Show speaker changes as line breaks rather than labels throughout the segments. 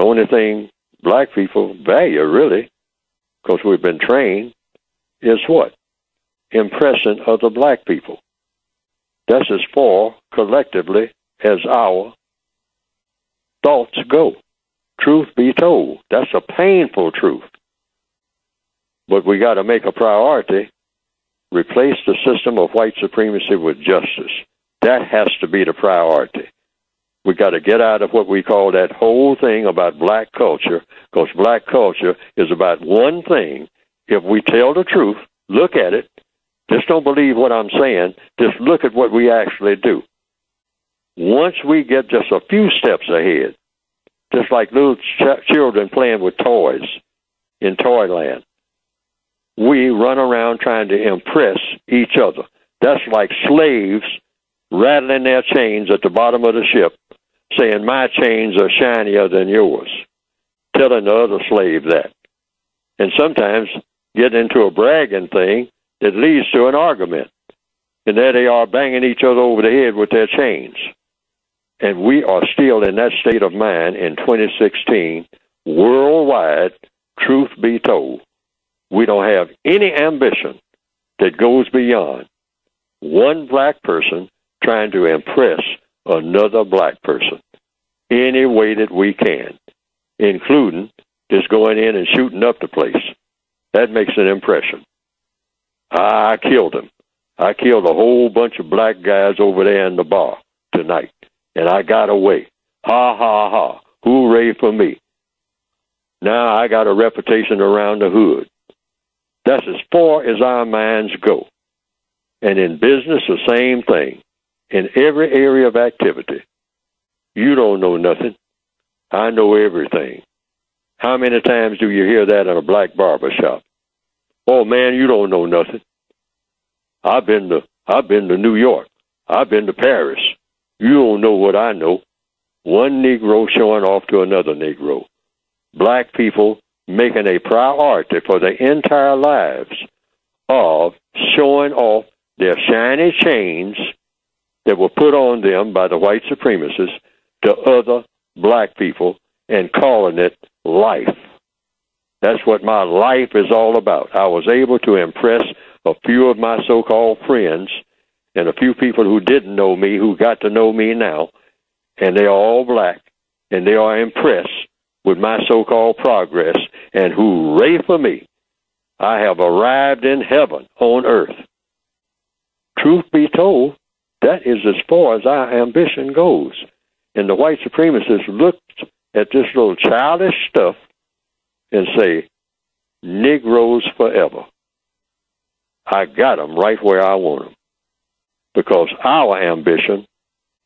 The only thing black people value, really, because we've been trained, is what? Impressing other black people. That's as far collectively as our thoughts go. Truth be told, that's a painful truth. But we got to make a priority replace the system of white supremacy with justice. That has to be the priority. We got to get out of what we call that whole thing about black culture, because black culture is about one thing. If we tell the truth, look at it. Just don't believe what I'm saying. Just look at what we actually do. Once we get just a few steps ahead, just like little ch- children playing with toys in Toyland, we run around trying to impress each other. That's like slaves rattling their chains at the bottom of the ship, saying, My chains are shinier than yours, telling the other slave that. And sometimes get into a bragging thing that leads to an argument. And there they are banging each other over the head with their chains. And we are still in that state of mind in 2016, worldwide, truth be told. We don't have any ambition that goes beyond one black person trying to impress another black person any way that we can, including just going in and shooting up the place. That makes an impression. I killed him. I killed a whole bunch of black guys over there in the bar tonight, and I got away. Ha ha ha. Hooray for me. Now I got a reputation around the hood. That's as far as our minds go. And in business, the same thing. In every area of activity, you don't know nothing. I know everything. How many times do you hear that in a black barber shop? Oh man, you don't know nothing. I've been to I've been to New York. I've been to Paris. You don't know what I know. One Negro showing off to another Negro. Black people making a priority for their entire lives of showing off their shiny chains that were put on them by the white supremacists to other black people and calling it life. That's what my life is all about. I was able to impress a few of my so called friends and a few people who didn't know me who got to know me now, and they are all black, and they are impressed with my so called progress, and hooray for me. I have arrived in heaven on earth. Truth be told, that is as far as our ambition goes. And the white supremacists looked at this little childish stuff and say, Negroes forever. I got them right where I want them. Because our ambition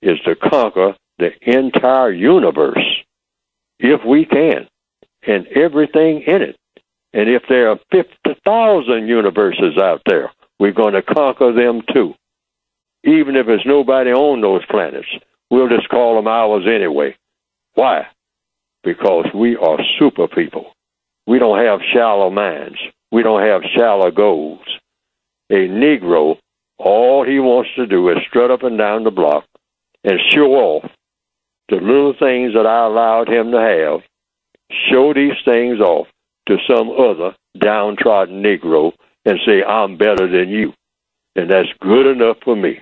is to conquer the entire universe if we can, and everything in it. And if there are 50,000 universes out there, we're going to conquer them too. Even if there's nobody on those planets, we'll just call them ours anyway. Why? Because we are super people. We don't have shallow minds. We don't have shallow goals. A Negro, all he wants to do is strut up and down the block and show off the little things that I allowed him to have, show these things off to some other downtrodden Negro and say, I'm better than you. And that's good enough for me.